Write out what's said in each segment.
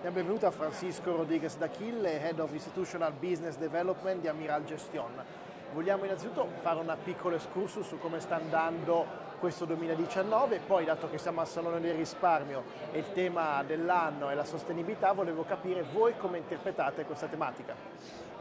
Diamo benvenuto a Francisco Rodriguez D'Achille, Head of Institutional Business Development di Amiral Gestion. Vogliamo innanzitutto fare una piccola excursus su come sta andando questo 2019, poi dato che siamo al Salone del Risparmio e il tema dell'anno è la sostenibilità, volevo capire voi come interpretate questa tematica.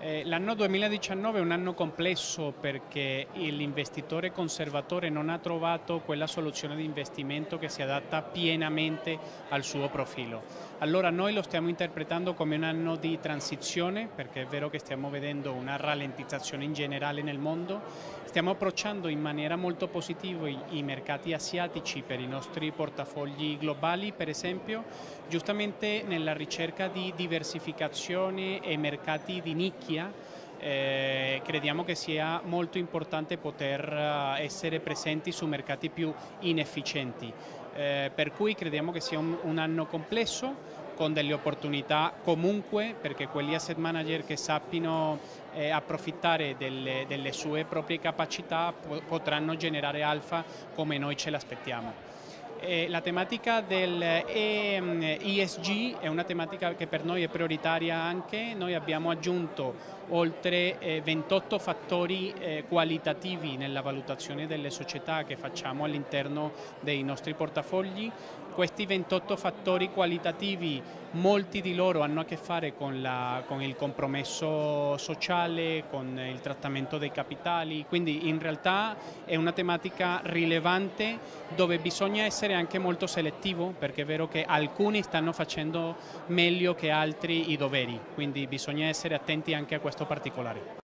Eh, l'anno 2019 è un anno complesso perché l'investitore conservatore non ha trovato quella soluzione di investimento che si adatta pienamente al suo profilo. Allora noi lo stiamo interpretando come un anno di transizione perché è vero che stiamo vedendo una ralentizzazione in generale nel mondo, stiamo approcciando in maniera molto positiva i, mercati asiatici per i nostri portafogli globali per esempio, giustamente nella ricerca di diversificazione e mercati di nicchia eh, crediamo che sia molto importante poter eh, essere presenti su mercati più inefficienti. Eh, per cui crediamo che sia un, un, anno complesso con delle opportunità comunque perché quegli asset manager che sappiano eh, approfittare delle, delle, sue proprie capacità potranno generare alfa come noi ce l'aspettiamo. Eh, la tematica del ESG è una tematica che per noi è prioritaria anche, noi abbiamo aggiunto oltre eh, 28 fattori eh, qualitativi nella valutazione delle società che facciamo all'interno dei nostri portafogli. Questi 28 fattori qualitativi, molti di loro hanno a che fare con, la, con il compromesso sociale, con il trattamento dei capitali, quindi in realtà è una tematica rilevante dove bisogna essere anche molto selettivo perché è vero che alcuni stanno facendo meglio che altri i doveri, quindi bisogna essere attenti anche a questo gusto particolare.